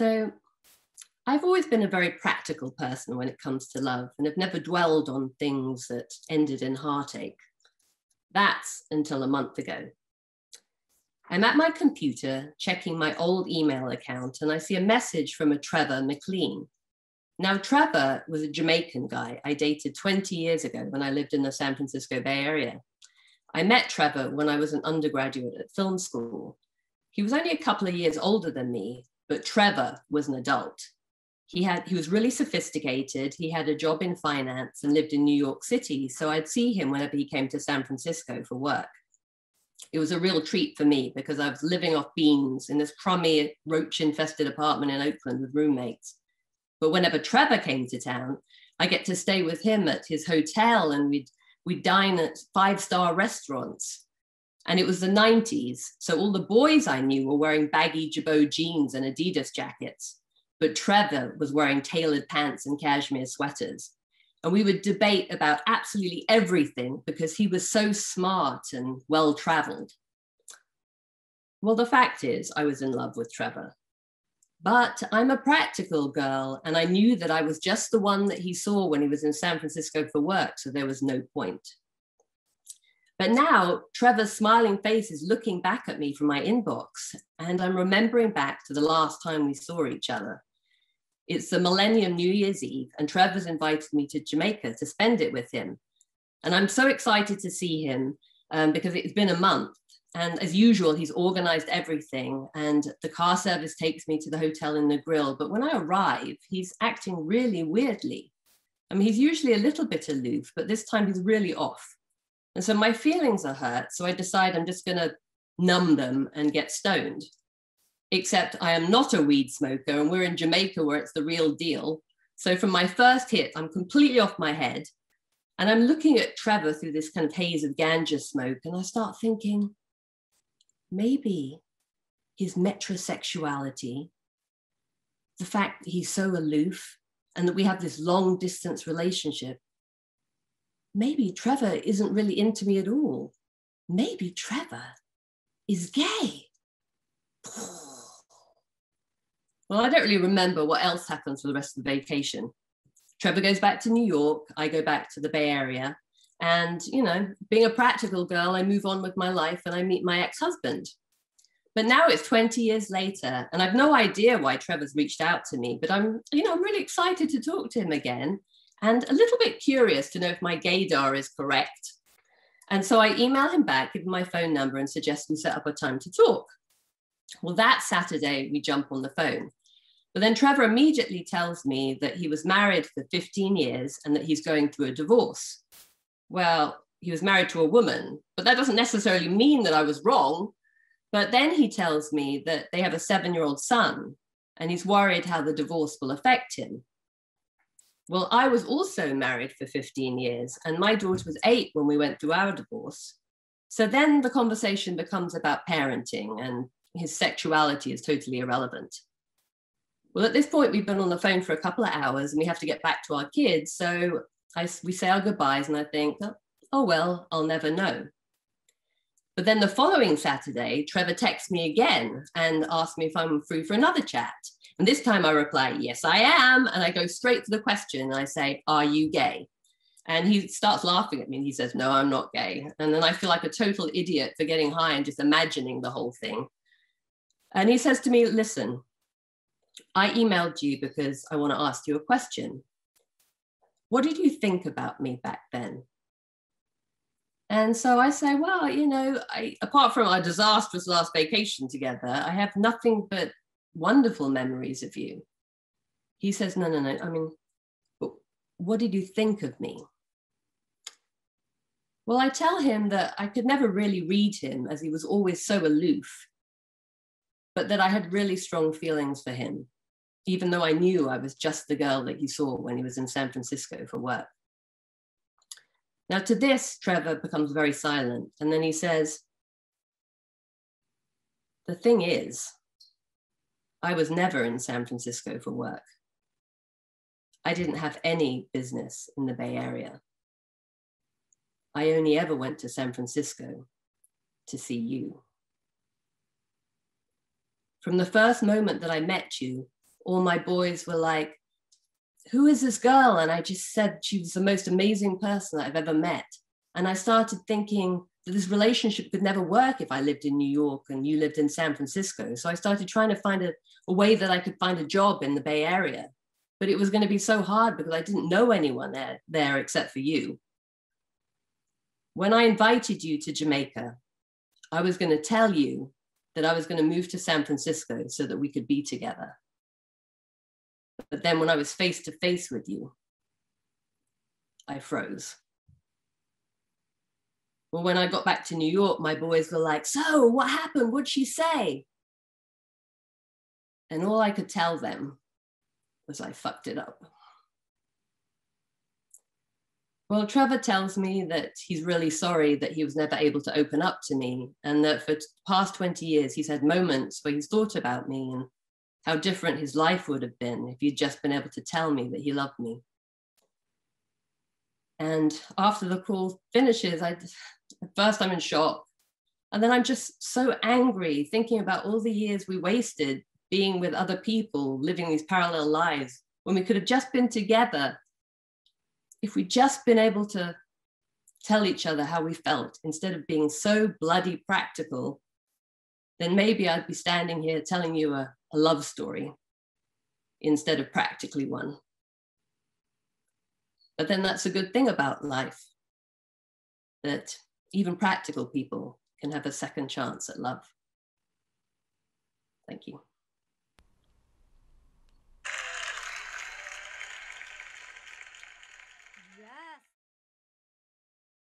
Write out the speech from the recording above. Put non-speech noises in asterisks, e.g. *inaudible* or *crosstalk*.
So I've always been a very practical person when it comes to love and have never dwelled on things that ended in heartache. That's until a month ago. I'm at my computer checking my old email account and I see a message from a Trevor McLean. Now, Trevor was a Jamaican guy I dated 20 years ago when I lived in the San Francisco Bay Area. I met Trevor when I was an undergraduate at film school. He was only a couple of years older than me, but Trevor was an adult. He had he was really sophisticated. He had a job in finance and lived in New York City, so I'd see him whenever he came to San Francisco for work it was a real treat for me because I was living off beans in this crummy, roach infested apartment in Oakland with roommates. But whenever Trevor came to town, I get to stay with him at his hotel and we'd, we'd dine at five star restaurants. And it was the 90s. So all the boys I knew were wearing baggy Girbaud jeans and Adidas jackets. But Trevor was wearing tailored pants and cashmere sweaters and we would debate about absolutely everything because he was so smart and well traveled. Well, the fact is, I was in love with Trevor. But I'm a practical girl, and I knew that I was just the one that he saw when he was in San Francisco for work, so there was no point. But now Trevor's smiling face is looking back at me from my inbox, and I'm remembering back to the last time we saw each other. It's the Millennium New Year's Eve, and Trevor's invited me to Jamaica to spend it with him. And I'm so excited to see him um, because it's been a month. And as usual, he's organized everything, and the car service takes me to the hotel in Negril. But when I arrive, he's acting really weirdly. I mean, he's usually a little bit aloof, but this time he's really off. And so my feelings are hurt. So I decide I'm just going to numb them and get stoned except I am not a weed smoker and we're in Jamaica where it's the real deal. So from my first hit, I'm completely off my head. And I'm looking at Trevor through this kind of haze of ganja smoke, and I start thinking, maybe his metrosexuality, the fact that he's so aloof and that we have this long distance relationship, maybe Trevor isn't really into me at all. Maybe Trevor is gay. *sighs* Well, I don't really remember what else happens for the rest of the vacation. Trevor goes back to New York. I go back to the Bay Area. And, you know, being a practical girl, I move on with my life and I meet my ex husband. But now it's 20 years later, and I've no idea why Trevor's reached out to me, but I'm, you know, I'm really excited to talk to him again and a little bit curious to know if my gaydar is correct. And so I email him back, give him my phone number, and suggest we set up a time to talk. Well, that Saturday, we jump on the phone. But then Trevor immediately tells me that he was married for 15 years and that he's going through a divorce. Well, he was married to a woman, but that doesn't necessarily mean that I was wrong. But then he tells me that they have a seven year old son and he's worried how the divorce will affect him. Well, I was also married for 15 years and my daughter was eight when we went through our divorce. So then the conversation becomes about parenting and his sexuality is totally irrelevant. Well, at this point, we've been on the phone for a couple of hours and we have to get back to our kids. So I, we say our goodbyes, and I think, oh, well, I'll never know. But then the following Saturday, Trevor texts me again and asks me if I'm free for another chat. And this time I reply, yes, I am. And I go straight to the question and I say, are you gay? And he starts laughing at me and he says, no, I'm not gay. And then I feel like a total idiot for getting high and just imagining the whole thing. And he says to me, listen, I emailed you because I want to ask you a question. What did you think about me back then? And so I say, well, you know, I, apart from our disastrous last vacation together, I have nothing but wonderful memories of you. He says, no, no, no. I mean, what did you think of me? Well, I tell him that I could never really read him as he was always so aloof but that I had really strong feelings for him, even though I knew I was just the girl that he saw when he was in San Francisco for work. Now, to this, Trevor becomes very silent. And then he says, The thing is, I was never in San Francisco for work. I didn't have any business in the Bay Area. I only ever went to San Francisco to see you. From the first moment that I met you, all my boys were like, Who is this girl? And I just said she was the most amazing person that I've ever met. And I started thinking that this relationship could never work if I lived in New York and you lived in San Francisco. So I started trying to find a, a way that I could find a job in the Bay Area. But it was going to be so hard because I didn't know anyone there, there except for you. When I invited you to Jamaica, I was going to tell you that I was going to move to San Francisco so that we could be together. But then when I was face to face with you, I froze. Well, when I got back to New York, my boys were like, So, what happened? What'd she say? And all I could tell them was I fucked it up. Well, Trevor tells me that he's really sorry that he was never able to open up to me, and that for past 20 years, he's had moments where he's thought about me and how different his life would have been if he'd just been able to tell me that he loved me. And after the call finishes, I first I'm in shock. And then I'm just so angry thinking about all the years we wasted being with other people, living these parallel lives, when we could have just been together. If we'd just been able to tell each other how we felt instead of being so bloody practical, then maybe I'd be standing here telling you a, a love story instead of practically one. But then that's a good thing about life that even practical people can have a second chance at love. Thank you.